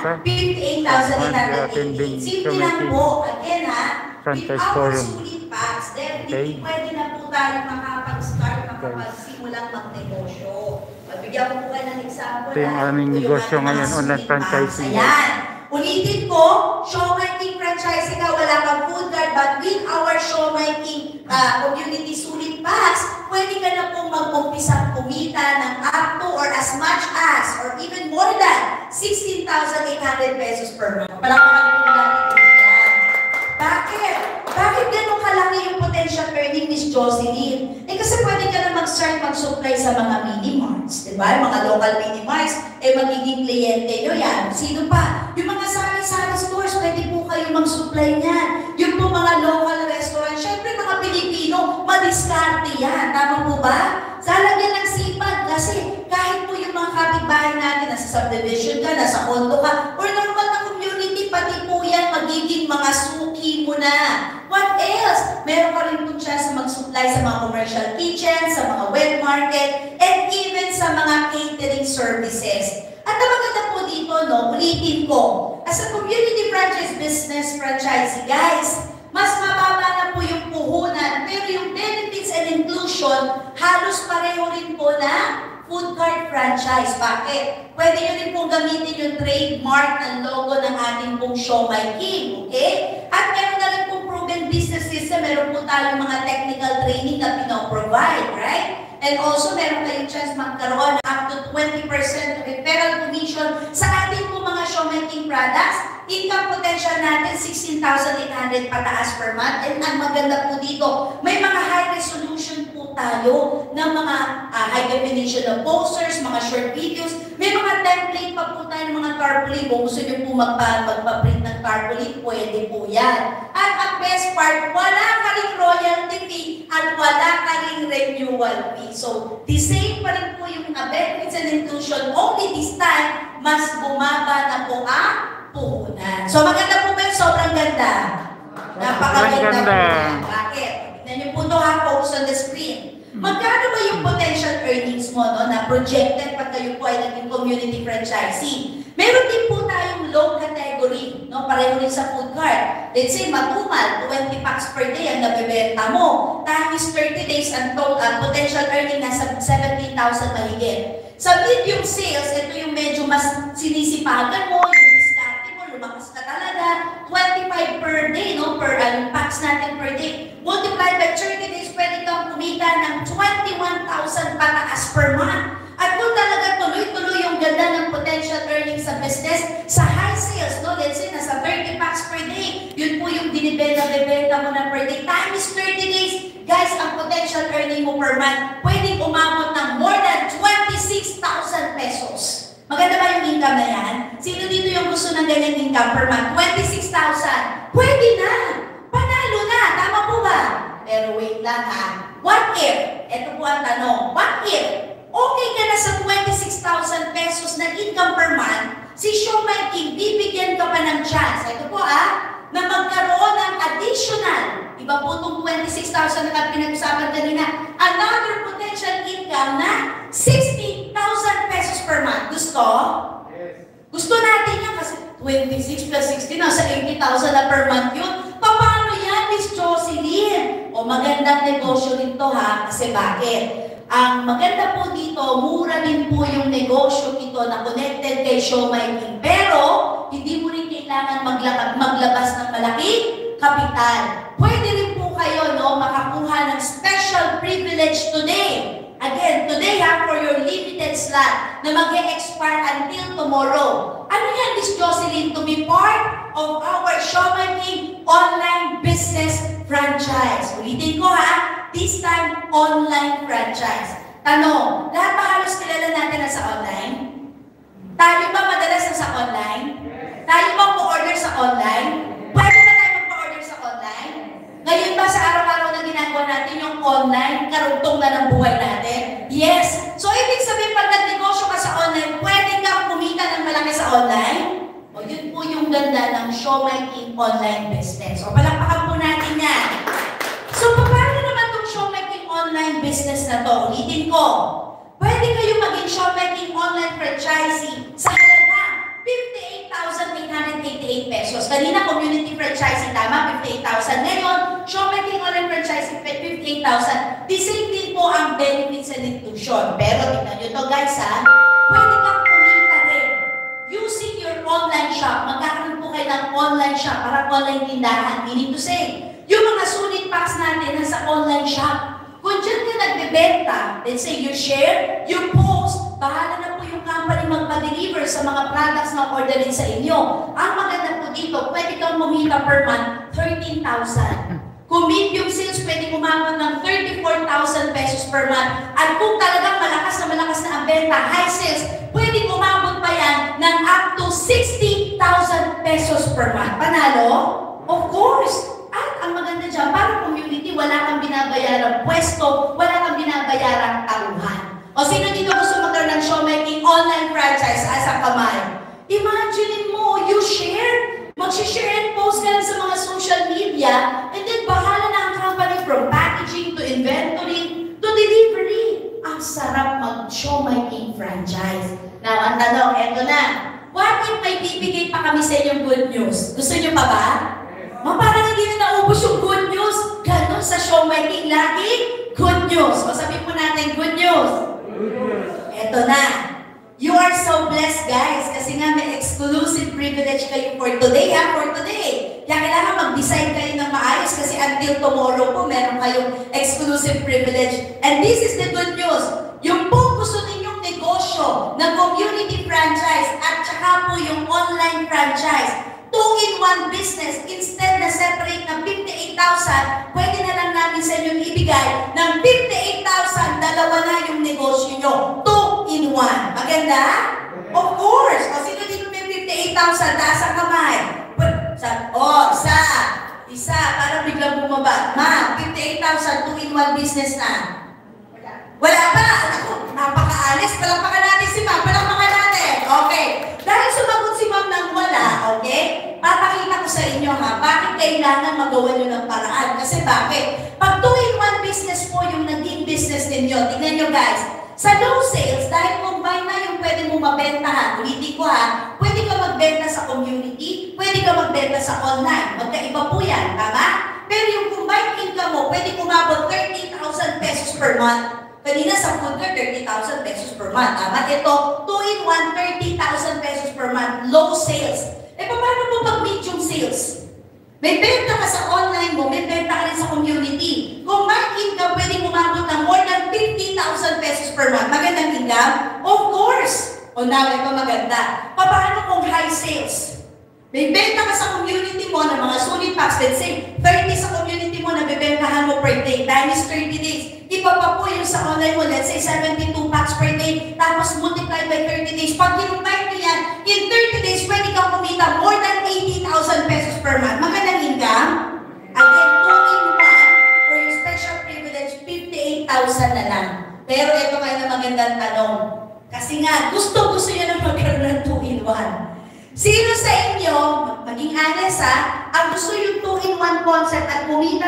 Plaza. 58,888. Simple lang po. Again ha, our forum. sulit definitely Okay. pwede na po tayo makapag-start, makapagsimulang magnegosyo. Magbigyan ko po kayo ng example. Ito yung aming negosyo ngayon, online franchising. Ayan. Ulitin ko, Showman King franchising ka, wala kang food card, but with our Showman King uh, community sulit packs, pwede ka na pong mag-umpisang kumita ng up to or as much as or even more than 16,800 pesos per month. Palakpakan po yan. Bakit? Bakit ganun kalaki yung potential earning Miss Jocelyn? Eh kasi pwede ka na mag-start mag-supply sa mga mini-marts, di ba? Mga local mini-marts, eh magiging kliyente nyo yan. Sino pa? Yung mga sari-sari stores, pwede po kayo mag-supply niyan. Yung po mga local madiskarte yan. Tama po ba? Sa lagyan ng sipag kasi kahit po yung mga kapitbahay natin, nasa subdivision ka, nasa condo ka, or normal na community, pati po yan magiging mga suki mo na. What else? Meron ka rin po chance mag-supply sa mga commercial kitchen, sa mga wet market, and even sa mga catering services. At ang maganda po dito, no, ulitin ko, as a community franchise business franchisee, guys, mas mababa na po yung puhunan, pero yung benefits inclusion, halos pareho rin po na food cart franchise. Bakit? Pwede nyo rin pong gamitin yung trademark ng logo ng ating pong Show My King. Okay? At meron na rin pong proven business system. Meron po tayong mga technical training na pinoprovide, right? And also, meron kayong chance magkaroon up to 20% referral commission sa ating po mga Show My King products. Income potential natin, 16,800 pataas per month. And ang maganda po dito, may mga high resolution po tayo ng mga ah, high definition na posters, mga short videos. May mga template pa po tayo ng mga tarpaulin. Kung gusto nyo po magpa, magpa-print ng tarpaulin, pwede po yan. At ang best part, wala ka rin royalty fee at wala ka rin renewal fee. So, the same pa rin po yung uh, benefits and inclusion. Only this time, mas bumaba na po ang puhunan. So, maganda po ba yun? Sobrang ganda. Napakaganda po yan. Ito ha, focus on the screen. Magkano ba yung potential earnings mo no, na projected pag kayo po ay naging community franchisee? Meron din po tayong low category, no? pareho rin sa food cart. Let's say, matumal, 20 packs per day ang nabibenta mo. Times 30 days ang total potential earning nasa 17,000 mahigit. Sa medium sales, ito yung medyo mas sinisipagan mo, lumakas ka talaga. 25 per day, no? Per ano, packs natin per day. Multiplied by 30 days, pwede kang kumita ng 21,000 pataas per month. At kung talaga tuloy-tuloy yung ganda ng potential earnings sa business, sa high sales, no? Let's say, nasa 30 packs per day. Yun po yung binibenta-bebenta mo na per day. Times 30 days, guys, ang potential earning mo per month, pwedeng umabot ng more than 26,000 pesos. Maganda ba yung income na yan? Sino dito yung gusto ng ganyan income per month? 26,000. Pwede na. Panalo na. Tama po ba? Pero wait lang ha. What if? Ito po ang tanong. What if? Okay ka na sa 26,000 pesos na income per month, si Show My King, bibigyan ka pa ng chance. Ito po ah, na magkaroon ng additional, iba po itong 26,000 na pinag-usapan kanina, another potential income na 60,000 pesos per month. Gusto? Gusto natin yan kasi 26 plus 60, nasa 80,000 na per month yun. Paano yan, Miss Jocelyn? O magandang negosyo rin to ha, kasi bakit? Ang maganda po dito, mura din po yung negosyo ito na connected kay Show My King. Pero, hindi mo rin kailangan maglakad, maglabas ng malaking kapital. Pwede rin po kayo no, makakuha ng special privilege today. Again, today ha, for your limited slot na mag-expire until tomorrow. Ano yan, Miss Jocelyn, to be part of our Show My King online business franchise. Ulitin ko ha, this time online franchise. Tanong, lahat ba halos kilala natin na sa online? Tayo ba madalas na sa online? Tayo ba po-order sa online? Pwede ba tayo magpa-order sa online? Ngayon ba sa araw-araw na ginagawa natin yung online, karugtong na ng buhay natin? Yes! So, ibig sabihin, pag nagnegosyo ka sa online, pwede kang kumita ng malaki sa online? O, yun po yung ganda ng Show King online business. O, palakpakan po natin yan. So, paano naman itong Show King online business na to? Ulitin ko. Pwede kayo maging Show King online franchisee sa halaga 58 pesos. Kanina, community franchising, tama, 58,000. Ngayon, shopmaking online franchising, 58,000. The same po ang benefits and inclusion. Pero tingnan nyo to guys ha, pwede kang kumita rin. Using your online shop, magkakaroon po kayo ng online shop, parang online tindahan. Meaning to say, yung mga sulit packs natin nasa online shop. Kung dyan ka nagbebenta, let's say you share, you post, bahala na po yung company magpa-deliver sa mga products na orderin sa inyo. Ang maganda po dito, pwede kang kumita per month, 13,000. Kung medium sales, pwede umabot ng 34,000 pesos per month. At kung talagang malakas na malakas na ang benta, high sales, pwede umabot pa yan ng up to 60,000 pesos per month. Panalo? Of course! At ang maganda dyan, para community, wala kang binabayarang pwesto, wala kang binabayarang taluhan. O sino dito gusto magkaroon ng showmaking online franchise as a kamay? Imagine mo, you share, mag-share and post ka sa mga social media, and then bahala na ang company from packaging to inventory to delivery. Ang sarap mag-showmaking franchise. Now, ang tanong, eto na. What if may bibigay pa kami sa inyong good news? Gusto niyo pa ba? Ma, parang hindi na naubos yung good news. Ganon sa showmaking lagi, good news. O sabihin po natin, good news. Eto na. You are so blessed, guys, kasi nga may exclusive privilege kayo for today, ha? For today. Kaya kailangan mag-design kayo ng maayos kasi until tomorrow po, meron kayong exclusive privilege. And this is the good news. Yung po gusto ninyong negosyo na community franchise at saka po yung online franchise, two-in-one business, instead na separate ng 58,000, pwede na lang namin sa inyo ibigay ng 58,000, dalawa na yung negosyo nyo. Two-in-one. Maganda? Of course. O sino dito may 58,000? Taas ang kamay. Sa, oh, isa. Isa. Para biglang bumaba. Ma, 58,000, two-in-one business na. Wala pa. Ako, napaka-alis. Palakpakan natin si Ma'am. Palakpakan natin. Okay. Dahil sumagot si Ma'am ng wala, okay? Papakita ko sa inyo ha, bakit kailangan magawa nyo ng paraan. Kasi bakit? Pag two-in-one business po yung naging business ninyo, tingnan nyo guys, sa low sales, dahil combine na yung pwede mo mabentahan, ulitin ko ha, pwede ka magbenta sa community, pwede ka magbenta sa online. Magkaiba po yan, tama? Pero yung combined income mo, pwede kumabot 30,000 pesos per month. Kanina sa food cart, 30,000 pesos per month. Tama? Ito, 2-in-1, 30,000 pesos per month. Low sales. Eh, paano mo pag medium sales? May benta ka sa online mo, may benta ka rin sa community. Kung may income, pwede umabot ng more than 50,000 pesos per month. Magandang income? Of course! O now, ito maganda. Paano kung high sales? May benta ka sa community mo ng mga sulit packs. Let's say, 30 sa community mo na bebentahan mo per day. Times 30 days. Iba pa po yung sa online mo. Let's say, 72 packs per day. Tapos multiply by 30 days. Pag kinumbine mo yan, in 30 days, pwede kang kumita more than 80,000 pesos per month. Magandang income? Again, 2 in 1 for your special privilege, 58,000 na lang. Pero ito kayo na magandang tanong. Kasi nga, gusto-gusto nyo na magkaroon ng 2 in 1. Sino sa inyo, maging honest ha, ang gusto yung 2-in-1 concept at kumita